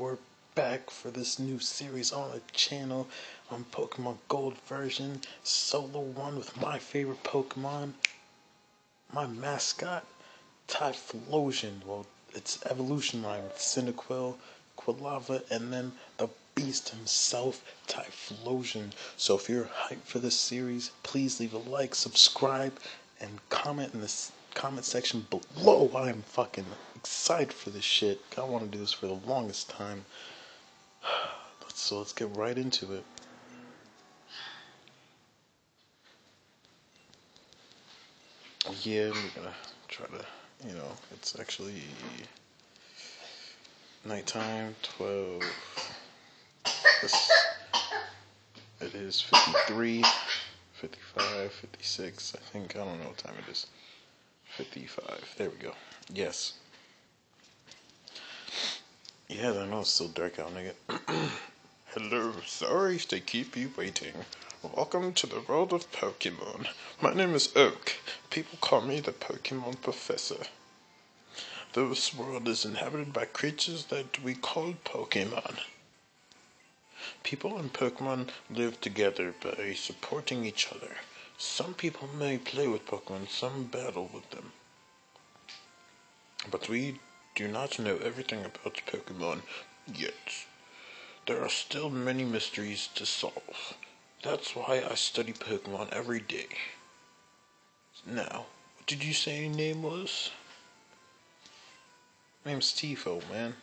we're back for this new series on the channel on Pokemon Gold version, solo one with my favorite Pokemon, my mascot, Typhlosion. Well, it's evolution line with Cyndaquil, Quilava, and then the beast himself, Typhlosion. So if you're hyped for this series, please leave a like, subscribe, and comment in the comment section below. I'm fucking excited for this shit. I want to do this for the longest time. So let's get right into it. Yeah, we're gonna try to, you know, it's actually nighttime, 12. This, it is 53, 55, 56, I think. I don't know what time it is. 55. There we go. Yes. Yeah, I know it's still dark out, nigga. Hello, sorry to keep you waiting. Welcome to the world of Pokemon. My name is Oak. People call me the Pokemon Professor. This world is inhabited by creatures that we call Pokemon. People and Pokemon live together by supporting each other. Some people may play with Pokemon, some battle with them. But we do not know everything about Pokemon yet. There are still many mysteries to solve. That's why I study Pokemon every day. Now, what did you say your name was? Name's Tifo, man.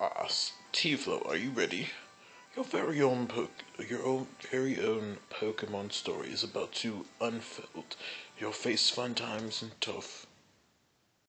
Ah, Tiflo, are you ready? Your very own your own very own Pokemon story is about to unfold. You'll face fun times and tough